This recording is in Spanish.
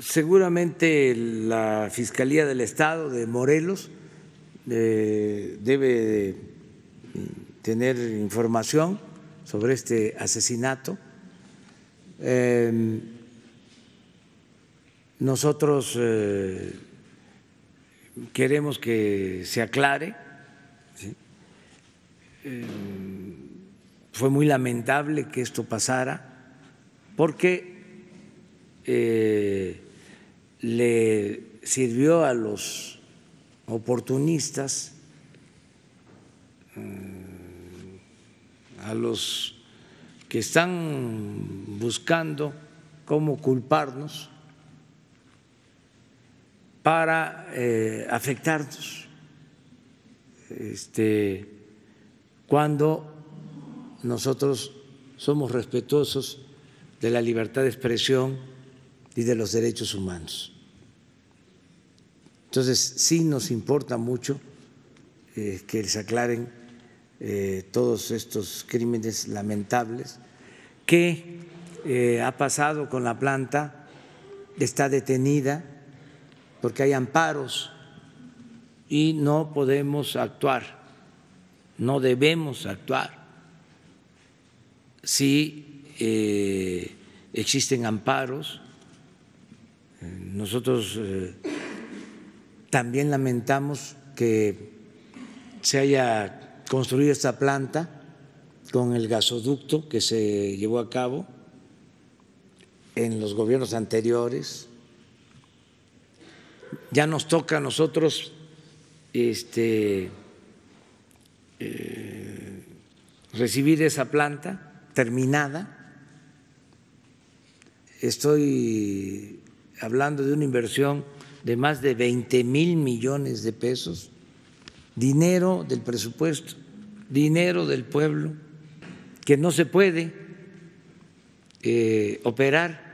seguramente la Fiscalía del Estado de Morelos eh, debe tener información sobre este asesinato. Eh, nosotros eh, queremos que se aclare. fue muy lamentable que esto pasara porque le sirvió a los oportunistas, mm, a los que están buscando cómo culparnos para eh, afectarnos. Este, cuando nosotros somos respetuosos de la libertad de expresión y de los derechos humanos. Entonces, sí nos importa mucho eh, que se aclaren eh, todos estos crímenes lamentables. ¿Qué eh, ha pasado con la planta? Está detenida porque hay amparos y no podemos actuar, no debemos actuar si existen amparos. Nosotros también lamentamos que se haya construido esta planta con el gasoducto que se llevó a cabo en los gobiernos anteriores. Ya nos toca a nosotros este, eh, recibir esa planta terminada. Estoy hablando de una inversión de más de 20 mil millones de pesos, dinero del presupuesto, dinero del pueblo, que no se puede eh, operar